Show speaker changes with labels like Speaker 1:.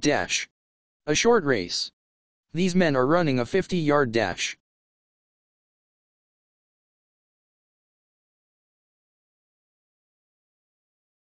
Speaker 1: Dash. A short race. These men are running a 50-yard dash.